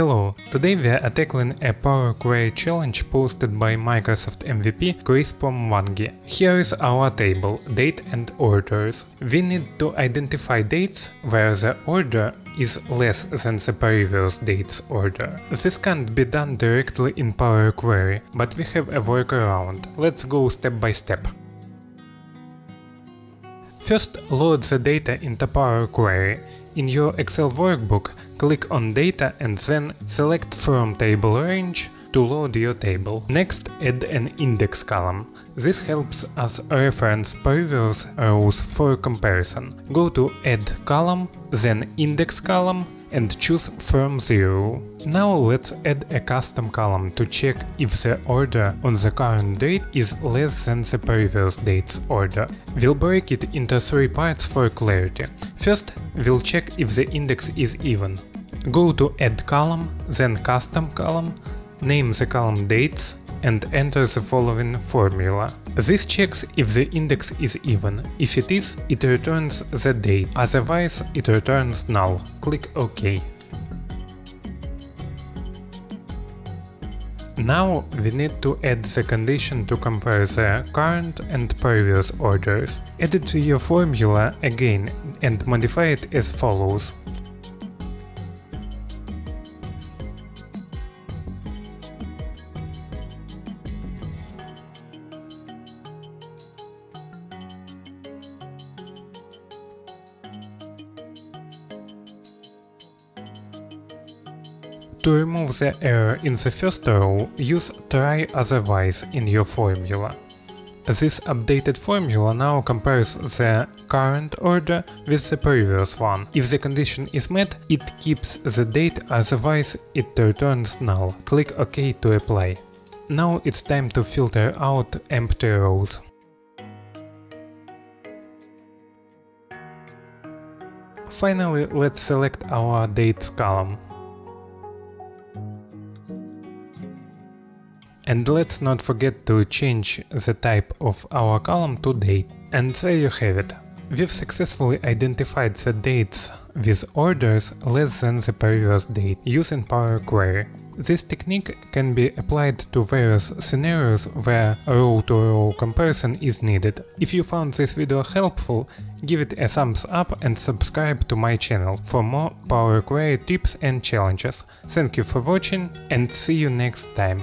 Hello, today we are tackling a Power Query challenge posted by Microsoft MVP Crispo Mwangi. Here is our table, date and orders. We need to identify dates where the order is less than the previous date's order. This can't be done directly in Power Query, but we have a workaround. Let's go step by step. First, load the data into Power Query. In your Excel workbook, click on Data and then select From Table Range to load your table. Next, add an index column. This helps us reference previous rows for comparison. Go to Add column, then Index column, and choose from 0. Now let's add a custom column to check if the order on the current date is less than the previous date's order. We'll break it into three parts for clarity. First, we'll check if the index is even. Go to add column, then custom column, name the column dates and enter the following formula. This checks if the index is even. If it is, it returns the date, otherwise it returns null. Click OK. Now we need to add the condition to compare the current and previous orders. Add it to your formula again and modify it as follows. To remove the error in the first row, use try otherwise in your formula. This updated formula now compares the current order with the previous one. If the condition is met, it keeps the date, otherwise it returns null. Click OK to apply. Now it's time to filter out empty rows. Finally, let's select our dates column. And let's not forget to change the type of our column to date. And there you have it. We've successfully identified the dates with orders less than the previous date using Power Query. This technique can be applied to various scenarios where row-to-row -row comparison is needed. If you found this video helpful, give it a thumbs up and subscribe to my channel for more Power Query tips and challenges. Thank you for watching and see you next time.